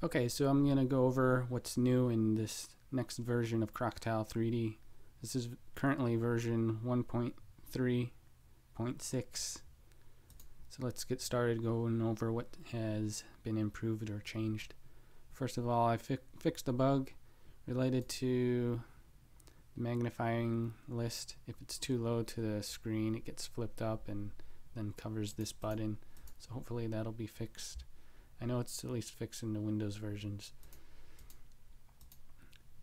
Okay, so I'm going to go over what's new in this next version of Crocotile 3D. This is currently version 1.3.6. So let's get started going over what has been improved or changed. First of all, I fi fixed a bug related to the magnifying list. If it's too low to the screen, it gets flipped up and then covers this button. So hopefully that'll be fixed. I know it's at least fixed in the Windows versions.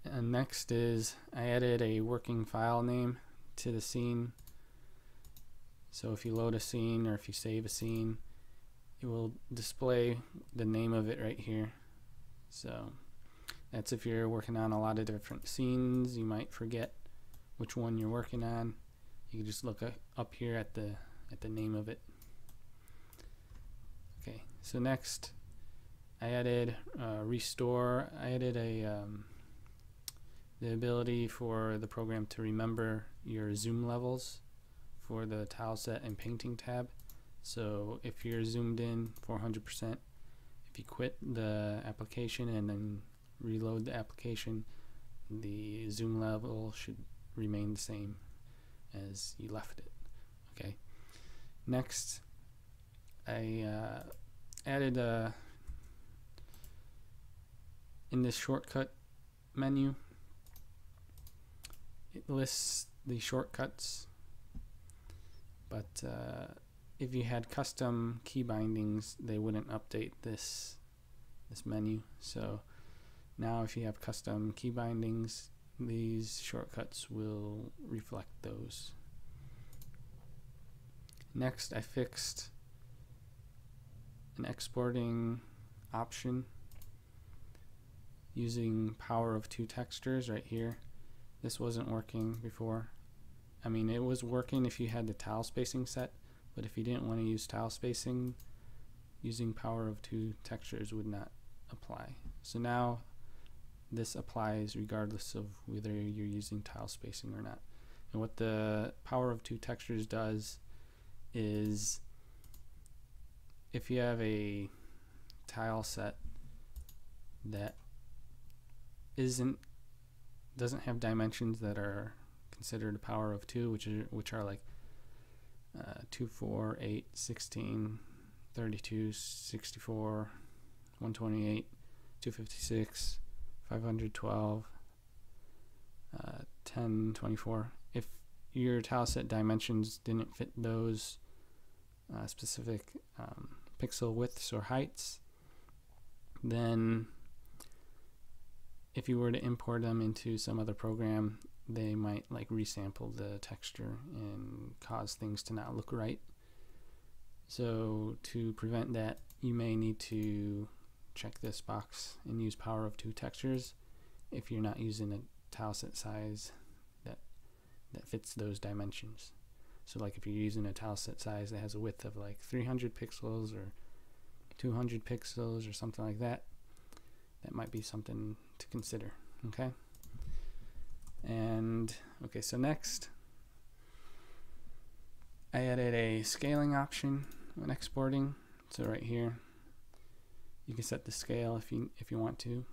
And next is I added a working file name to the scene. So if you load a scene or if you save a scene, it will display the name of it right here. So that's if you're working on a lot of different scenes, you might forget which one you're working on. You can just look up here at the at the name of it. Okay, so next I added uh, restore. I added a um, the ability for the program to remember your zoom levels for the tile set and painting tab. So if you're zoomed in 400%, if you quit the application and then reload the application, the zoom level should remain the same as you left it. Okay. Next, I uh, added a in this shortcut menu it lists the shortcuts but uh, if you had custom key bindings they wouldn't update this this menu. So now if you have custom key bindings these shortcuts will reflect those. Next I fixed an exporting option using power of two textures right here. This wasn't working before. I mean, it was working if you had the tile spacing set, but if you didn't want to use tile spacing, using power of two textures would not apply. So now this applies regardless of whether you're using tile spacing or not. And what the power of two textures does is if you have a tile set that isn't doesn't have dimensions that are considered a power of 2 which are which are like uh, 2 4 8 16 32 64 128 256 512 uh, 10 24 if your tile set dimensions didn't fit those uh, specific um, pixel widths or heights then if you were to import them into some other program, they might like resample the texture and cause things to not look right. So to prevent that, you may need to check this box and use power of two textures if you're not using a tile set size that that fits those dimensions. So like if you're using a tile set size that has a width of like 300 pixels or 200 pixels or something like that, that might be something to consider okay? And okay so next. I added a scaling option when exporting. So right here you can set the scale if you if you want to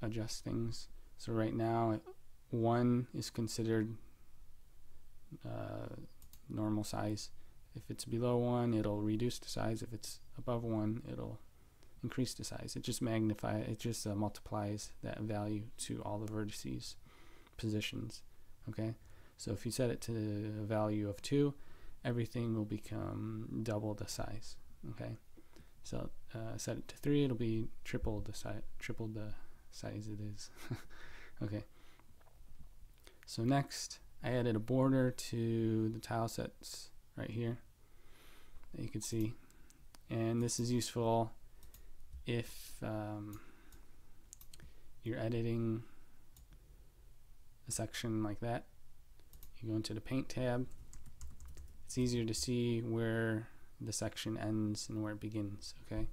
adjust things. So right now one is considered uh, normal size. If it's below one it'll reduce the size. If it's above one it'll increase the size. It just magnifies, it just uh, multiplies that value to all the vertices positions. Okay, so if you set it to a value of 2, everything will become double the size. Okay, so uh, set it to 3, it'll be triple the size, triple the size it is. okay, so next I added a border to the tile sets right here that you can see and this is useful if um, you're editing a section like that, you go into the paint tab, it's easier to see where the section ends and where it begins, okay?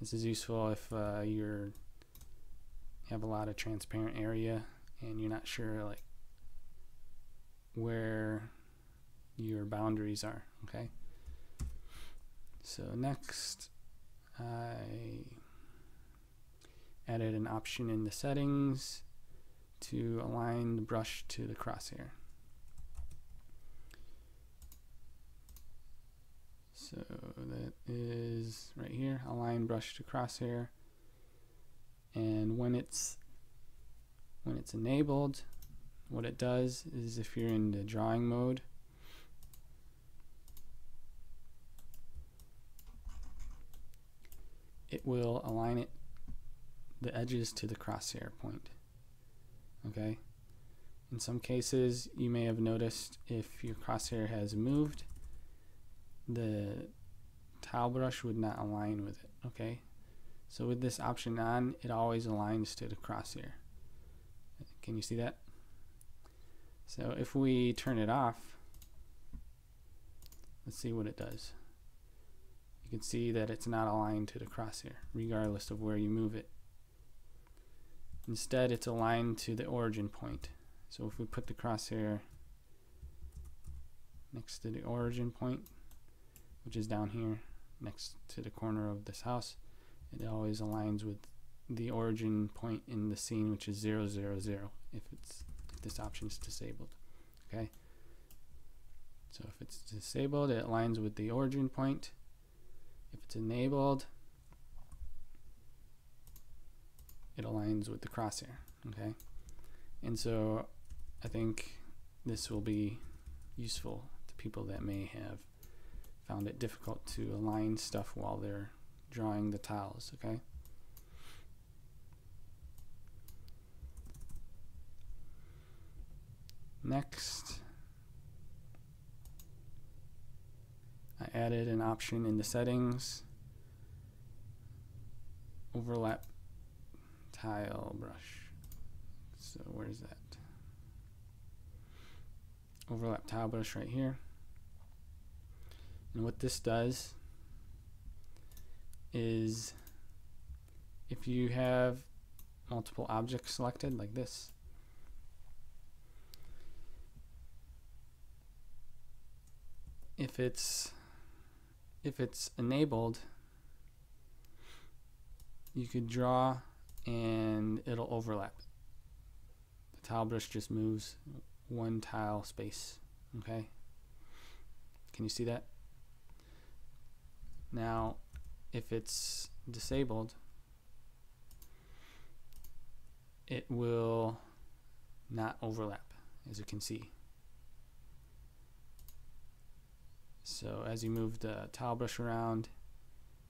This is useful if uh, you're you have a lot of transparent area and you're not sure like where your boundaries are, okay? So next I added an option in the settings to align the brush to the crosshair. So that is right here, align brush to crosshair. And when it's when it's enabled, what it does is if you're in the drawing mode, it will align it the edges to the crosshair point. Okay. In some cases, you may have noticed if your crosshair has moved, the tile brush would not align with it. Okay. So with this option on, it always aligns to the crosshair. Can you see that? So if we turn it off, let's see what it does. You can see that it's not aligned to the crosshair, regardless of where you move it. Instead, it's aligned to the origin point. So if we put the crosshair next to the origin point, which is down here, next to the corner of this house, it always aligns with the origin point in the scene, which is 000, if it's if this option is disabled. Okay. So if it's disabled, it aligns with the origin point. It's enabled, it aligns with the crosshair. Okay. And so I think this will be useful to people that may have found it difficult to align stuff while they're drawing the tiles. Okay. Next, added an option in the settings, overlap tile brush. So where's that? Overlap tile brush right here. And what this does is if you have multiple objects selected like this, if it's if it's enabled you could draw and it'll overlap. The tile brush just moves one tile space okay? Can you see that? Now if it's disabled it will not overlap as you can see So as you move the tile brush around,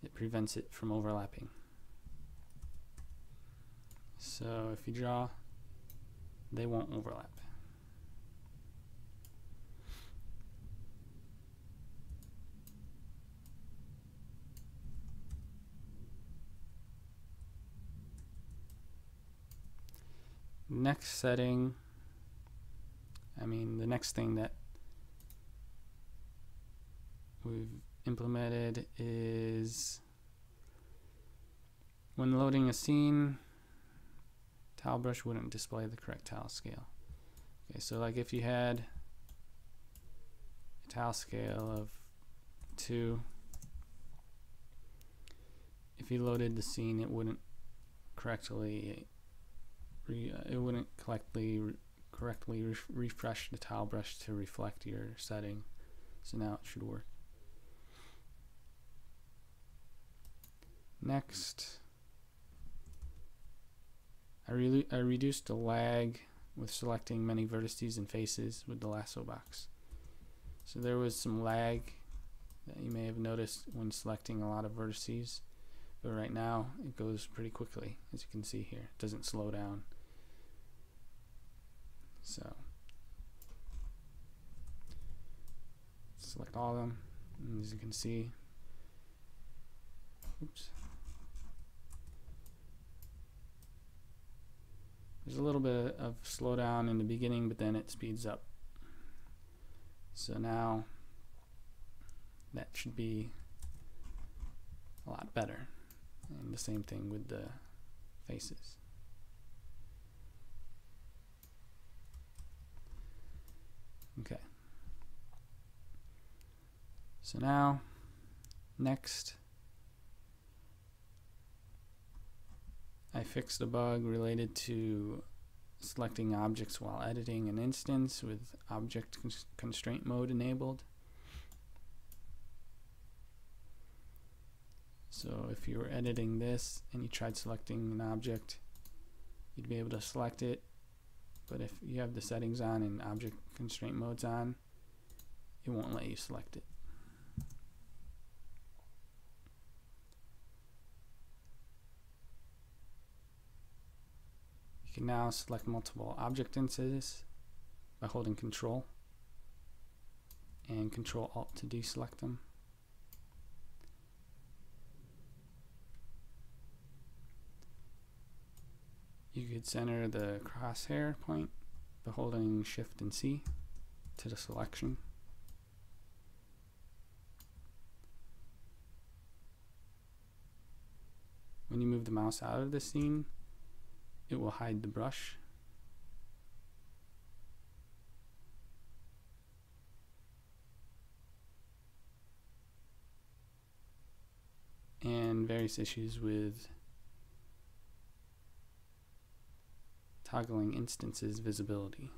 it prevents it from overlapping. So if you draw, they won't overlap. Next setting, I mean the next thing that we've implemented is when loading a scene, tile brush wouldn't display the correct tile scale. Okay, so like if you had a tile scale of 2, if you loaded the scene, it wouldn't correctly uh, it wouldn't correctly correctly re refresh the tile brush to reflect your setting. So now it should work. Next, I, re I reduced the lag with selecting many vertices and faces with the lasso box. So there was some lag that you may have noticed when selecting a lot of vertices, but right now it goes pretty quickly, as you can see here. It doesn't slow down. So select all of them, and as you can see, oops. There's a little bit of slowdown in the beginning, but then it speeds up. So now that should be a lot better. And the same thing with the faces. Okay. So now, next, fixed a bug related to selecting objects while editing an instance with object cons- constraint mode enabled. So if you were editing this and you tried selecting an object, you'd be able to select it. But if you have the settings on and object constraint modes on, it won't let you select it. Can now select multiple object instances by holding control and control alt to deselect them. You could center the crosshair point by holding shift and C to the selection. When you move the mouse out of the scene, it will hide the brush. And various issues with toggling instances visibility.